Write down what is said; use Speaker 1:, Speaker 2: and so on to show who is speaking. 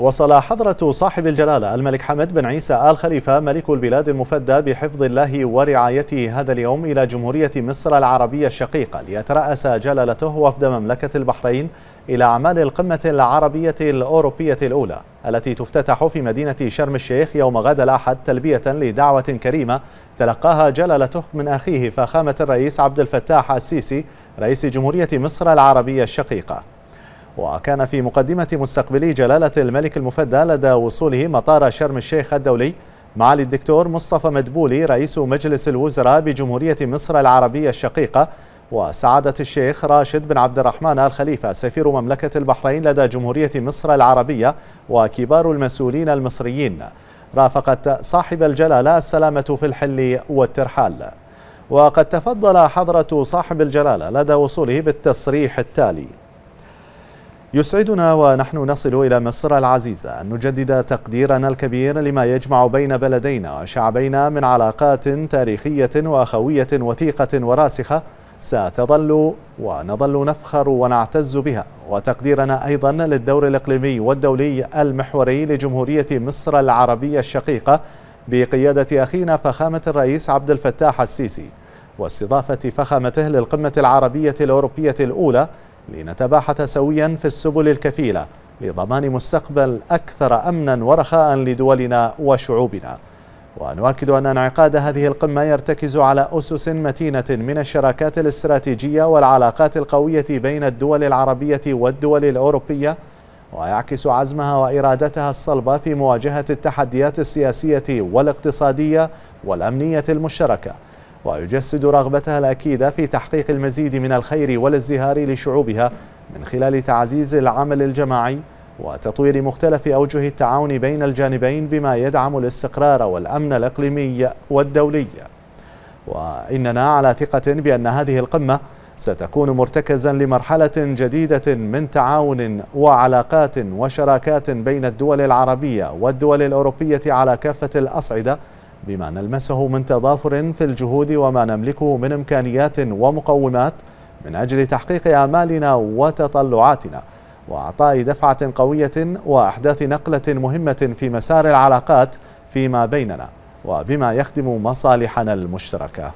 Speaker 1: وصل حضرة صاحب الجلالة الملك حمد بن عيسى آل خليفة ملك البلاد المفدى بحفظ الله ورعايته هذا اليوم إلى جمهورية مصر العربية الشقيقة ليترأس جلالته وفد مملكة البحرين إلى أعمال القمة العربية الأوروبية الأولى التي تفتتح في مدينة شرم الشيخ يوم غد الأحد تلبية لدعوة كريمة تلقاها جلالته من أخيه فخامة الرئيس عبد الفتاح السيسي رئيس جمهورية مصر العربية الشقيقة. وكان في مقدمة مستقبلي جلالة الملك المفدى لدى وصوله مطار شرم الشيخ الدولي. معالي الدكتور مصطفى مدبولي رئيس مجلس الوزراء بجمهورية مصر العربية الشقيقة. وسعادة الشيخ راشد بن عبد الرحمن الخليفة سفير مملكة البحرين لدى جمهورية مصر العربية وكبار المسؤولين المصريين. رافقت صاحب الجلالة السلامة في الحل والترحال. وقد تفضل حضرة صاحب الجلالة لدى وصوله بالتصريح التالي. يسعدنا ونحن نصل إلى مصر العزيزة أن نجدد تقديرنا الكبير لما يجمع بين بلدينا وشعبينا من علاقات تاريخية وأخوية وثيقة وراسخة. ستظل ونظل نفخر ونعتز بها. وتقديرنا أيضا للدور الإقليمي والدولي المحوري لجمهورية مصر العربية الشقيقة بقيادة أخينا فخامة الرئيس عبد الفتاح السيسي. واستضافة فخامته للقمة العربية الأوروبية الأولى لنتباحث سويا في السبل الكفيلة لضمان مستقبل أكثر أمنا ورخاء لدولنا وشعوبنا. ونؤكد أن انعقاد هذه القمة يرتكز على أسس متينة من الشراكات الاستراتيجية والعلاقات القوية بين الدول العربية والدول الأوروبية ويعكس عزمها وإرادتها الصلبة في مواجهة التحديات السياسية والاقتصادية والأمنية المشتركة. ويجسد رغبتها الأكيدة في تحقيق المزيد من الخير والازدهار لشعوبها من خلال تعزيز العمل الجماعي وتطوير مختلف أوجه التعاون بين الجانبين بما يدعم الاستقرار والأمن الإقليمي والدولي. وإننا على ثقة بأن هذه القمة ستكون مرتكزا لمرحلة جديدة من تعاون وعلاقات وشراكات بين الدول العربية والدول الأوروبية على كافة الأصعدة بما نلمسه من تضافر في الجهود وما نملكه من إمكانيات ومقومات من أجل تحقيق آمالنا وتطلعاتنا وأعطاء دفعة قوية وأحداث نقلة مهمة في مسار العلاقات فيما بيننا وبما يخدم مصالحنا المشتركة.